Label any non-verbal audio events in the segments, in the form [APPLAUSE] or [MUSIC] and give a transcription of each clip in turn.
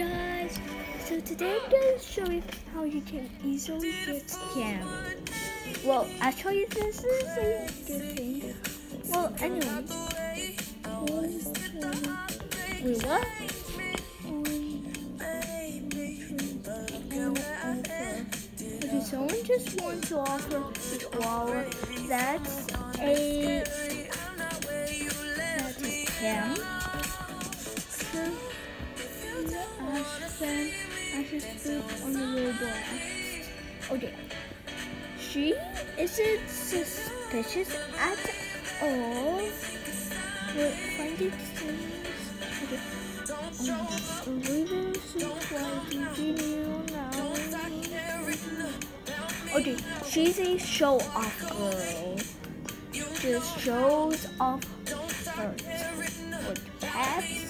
guys, so today I'm going to show you how you can easily get scammed. Well, actually this is a good thing. Well, anyway. Wait, what? Okay, someone just wants to offer Chihuahua. That's a that's a scam. Ash's food on the robot. Okay. She isn't suspicious at all. But find it Okay. Now. Okay, she's a show off girl. Just shows off her with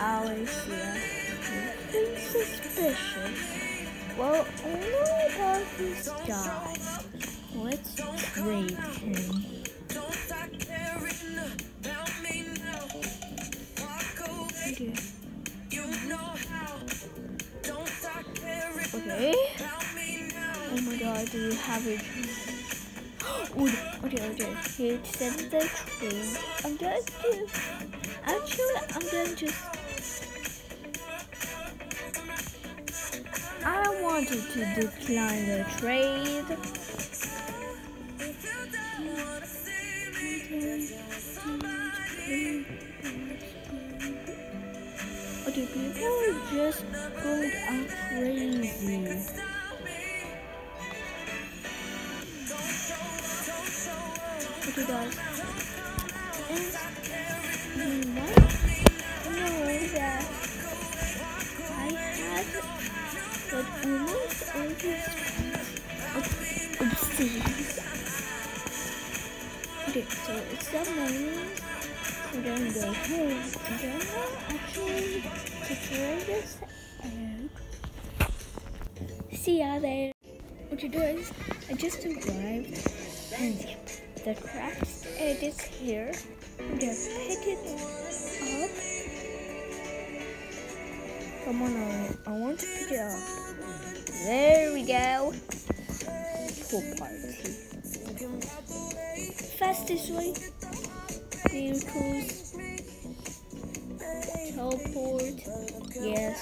always here. Nothing suspicious. Well, know about this guy. Let's trade him. Okay. Okay. Oh my god, do we have it? [GASPS] Oh, okay, okay. He said the trade. I'm going to. Actually, I'm to just wanted to decline the trade. Okay, people are just going out crazy. Okay, guys. We're gonna go home. And then we'll actually secure this and see ya there. Okay guys, I just arrived and the craft egg is here. I'm gonna pick it up Come on, I, I want to pick it up. There we go. Pool party. Fastest way. Vehicles. Teleport. Yes.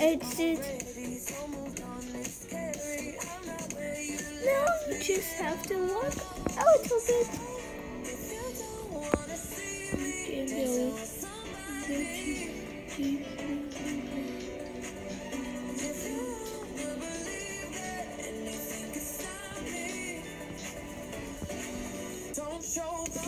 Exit. Now you just have to walk a little bit. Okay, guys.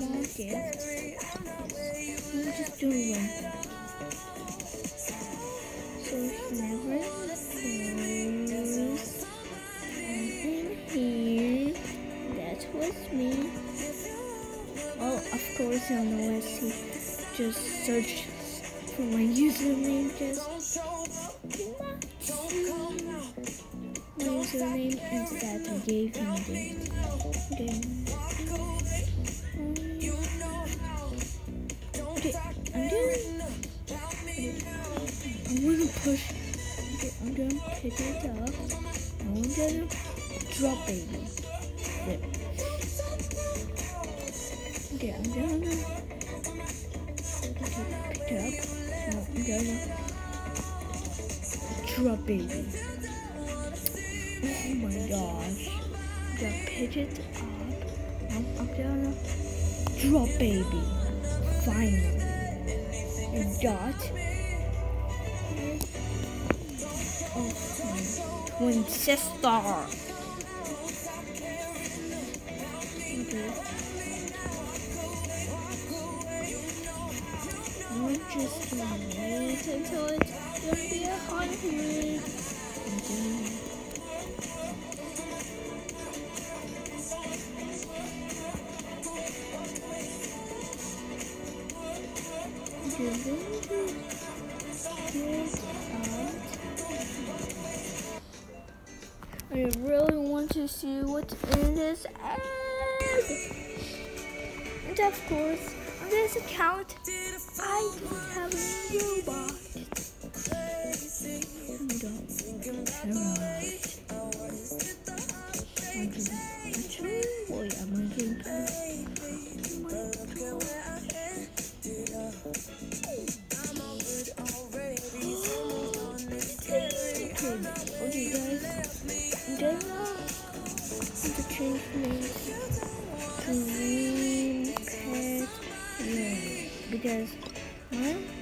small. I'm just doing one. So never knows I'm here. That was me. Well, of course, unless he just searches for my username, just my username is that gave him the game. push it, I'm gonna pick it up. I'm gonna drop it. There. Okay, I'm gonna pick it up. So I'm gonna drop baby. Oh my gosh. I'm gonna pick it up. Now I'm gonna drop baby. Finally. And got twin sister. Just wait until it's gonna be a hundred. I really want to see what's in this egg. And of course, on this account, I don't have a robot. Room